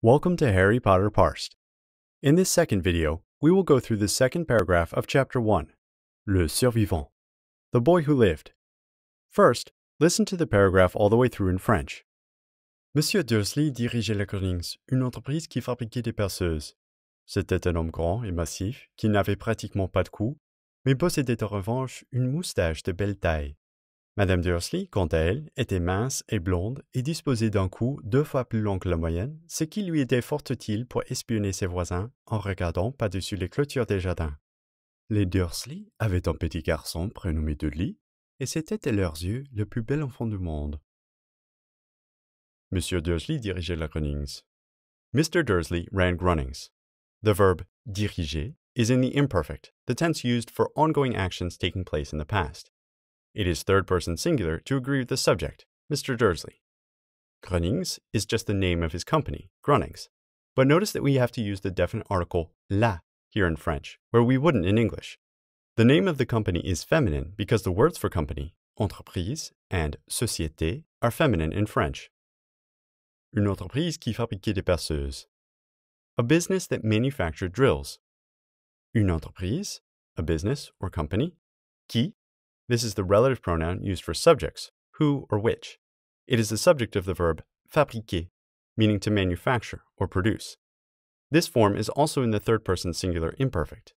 Welcome to Harry Potter Parsed. In this second video, we will go through the second paragraph of Chapter 1, Le Survivant, the boy who lived. First, listen to the paragraph all the way through in French. Monsieur Dursley dirigeait la Grunnings, une entreprise qui fabriquait des perceuses. C'était un homme grand et massif qui n'avait pratiquement pas de cou, mais possédait en revanche une moustache de belle taille. Madame Dursley, quant à elle, était mince et blonde et disposait d'un cou deux fois plus long que la moyenne, ce qui lui était fort utile pour espionner ses voisins en regardant par-dessus les clôtures des jardins. Les Dursley avaient un petit garçon prénommé Dudley, et c'était à leurs yeux le plus bel enfant du monde. Monsieur Dursley dirigeait la Grunnings. Mr. Dursley ran Grunnings. The verb diriger is in the imperfect, the tense used for ongoing actions taking place in the past. It is third person singular to agree with the subject, Mr. Dursley. Grunnings is just the name of his company, Grunnings. But notice that we have to use the definite article la here in French, where we wouldn't in English. The name of the company is feminine because the words for company, entreprise and société, are feminine in French. Une entreprise qui fabriquait des perceuses. A business that manufactured drills. Une entreprise, a business or company, qui this is the relative pronoun used for subjects, who or which. It is the subject of the verb fabriquer, meaning to manufacture or produce. This form is also in the third person singular imperfect.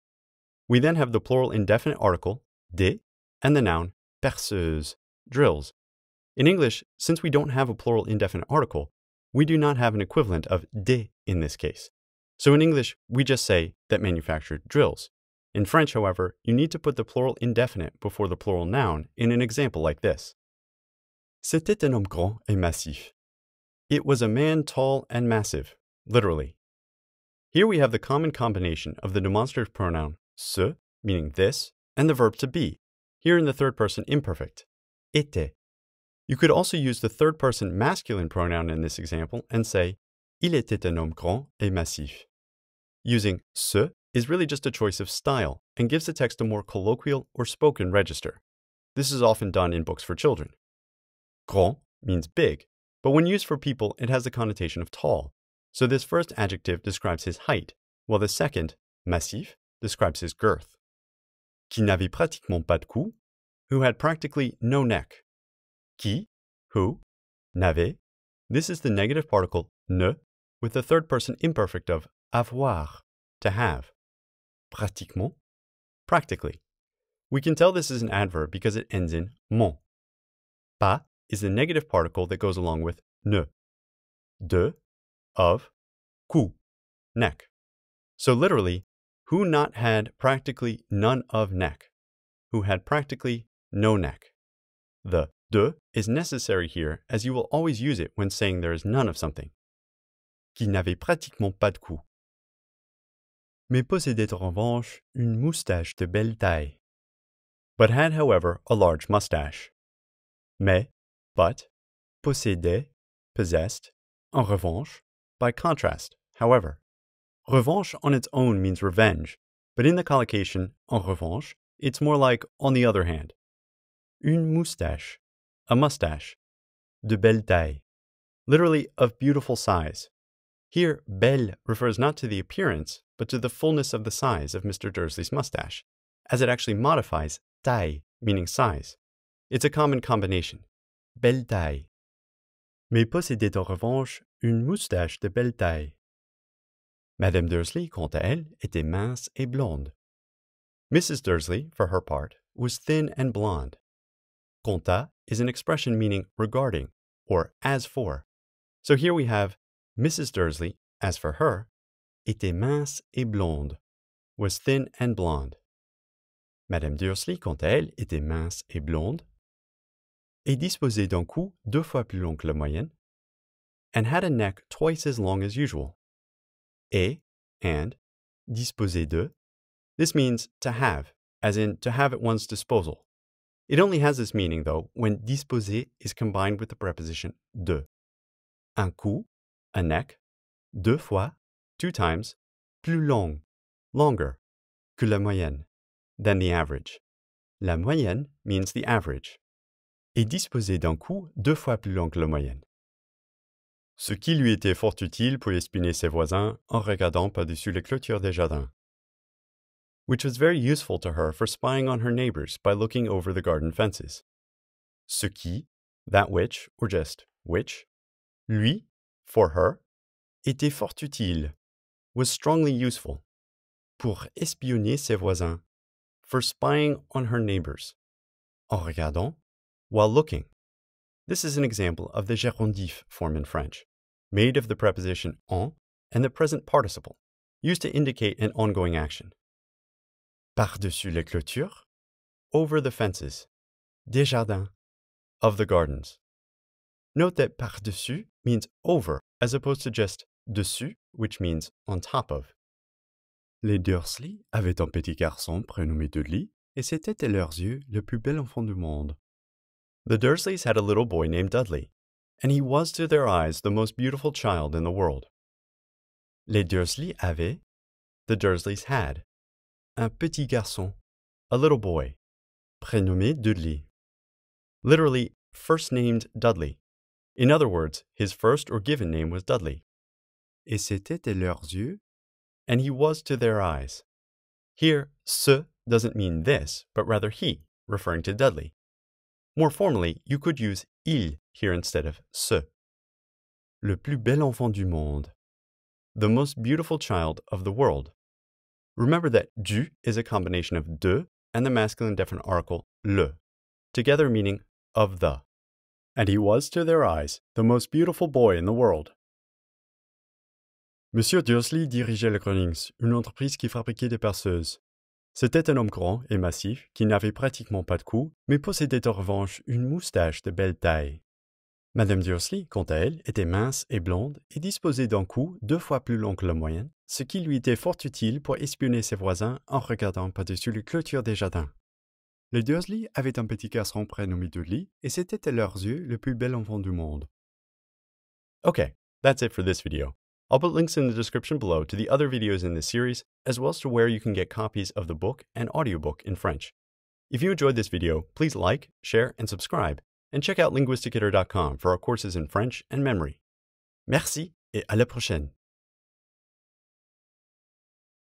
We then have the plural indefinite article, de, and the noun perceuse, drills. In English, since we don't have a plural indefinite article, we do not have an equivalent of de in this case. So in English, we just say that manufactured drills. In French, however, you need to put the plural indefinite before the plural noun in an example like this. C'était un homme grand et massif. It was a man tall and massive, literally. Here we have the common combination of the demonstrative pronoun ce, meaning this, and the verb to be, here in the third person imperfect, était. You could also use the third person masculine pronoun in this example and say, Il était un homme grand et massif. Using ce is really just a choice of style and gives the text a more colloquial or spoken register. This is often done in books for children. Grand means big, but when used for people, it has the connotation of tall. So this first adjective describes his height, while the second, massif, describes his girth. Qui n'avait pratiquement pas de cou, who had practically no neck. Qui, who, n'avait, this is the negative particle ne with the third person imperfect of avoir, to have pratiquement, practically. We can tell this is an adverb because it ends in mon. Pas is the negative particle that goes along with ne. De, of, cou, neck. So literally, who not had practically none of neck, who had practically no neck. The de is necessary here as you will always use it when saying there is none of something. Qui n'avait pratiquement pas de cou mais possédait en revanche une moustache de belle taille. But had, however, a large mustache. Mais, but, possédait, possessed, en revanche, by contrast, however. Revanche on its own means revenge, but in the collocation en revanche, it's more like on the other hand. Une moustache, a mustache, de belle taille, literally of beautiful size. Here, belle refers not to the appearance, but to the fullness of the size of Mr. Dursley's mustache, as it actually modifies taille, meaning size. It's a common combination. Belle taille. Mais possédait en revanche une moustache de belle taille. Madame Dursley, quant à elle, était mince et blonde. Mrs. Dursley, for her part, was thin and blonde. À is an expression meaning regarding or as for. So here we have Mrs. Dursley, as for her, était mince et blonde, was thin and blonde. Madame Dursley, quant à elle, était mince et blonde, et disposait d'un cou deux fois plus long que la moyenne, and had a neck twice as long as usual. Et, and, disposer de, this means to have, as in to have at one's disposal. It only has this meaning, though, when disposer is combined with the preposition de. Un cou, a neck, deux fois, two times, plus long, longer, que la moyenne, than the average. La moyenne means the average. Et disposer d'un cou deux fois plus long que la moyenne. ce qui lui était fort utile pour espionner ses voisins en regardant par-dessus les clôtures des jardins. Which was very useful to her for spying on her neighbors by looking over the garden fences. Ce qui, that which, or just which, lui, for her, était fort utile, was strongly useful, pour espionner ses voisins, for spying on her neighbors, en regardant, while looking. This is an example of the gerondif form in French made of the preposition en and the present participle, used to indicate an ongoing action. Par-dessus les clôtures, over the fences, des jardins, of the gardens. Note that par-dessus means over as opposed to just dessus, which means on top of. Les Dursley avaient un petit garçon prénommé Dudley, et c'était à leurs yeux le plus bel enfant du monde. The Dursleys had a little boy named Dudley, and he was to their eyes the most beautiful child in the world. Les Dursley avaient, the Dursleys had, un petit garçon, a little boy, prénommé Dudley. Literally, first named Dudley. In other words, his first or given name was Dudley. Et c'était à leurs yeux, and he was to their eyes. Here, ce doesn't mean this, but rather he, referring to Dudley. More formally, you could use il here instead of ce. Le plus bel enfant du monde. The most beautiful child of the world. Remember that du is a combination of de and the masculine definite article le, together meaning of the. And he was to their eyes the most beautiful boy in the world. Monsieur Dursley dirigeait le Gronings, une entreprise qui fabriquait des perceuses. C'était un homme grand et massif qui n'avait pratiquement pas de cou, mais possédait en revanche une moustache de belle taille. Madame Dursley, quant à elle, était mince et blonde et disposait d'un cou deux fois plus long que la moyenne, ce qui lui était fort utile pour espionner ses voisins en regardant par-dessus les clôtures des jardins. Les Dursley avaient un petit garçon prénommé Dudley et c'était à leurs yeux le plus bel enfant du monde. Okay, that's it for this video. I'll put links in the description below to the other videos in this series, as well as to where you can get copies of the book and audiobook in French. If you enjoyed this video, please like, share, and subscribe, and check out linguisticator.com for our courses in French and memory. Merci et à la prochaine!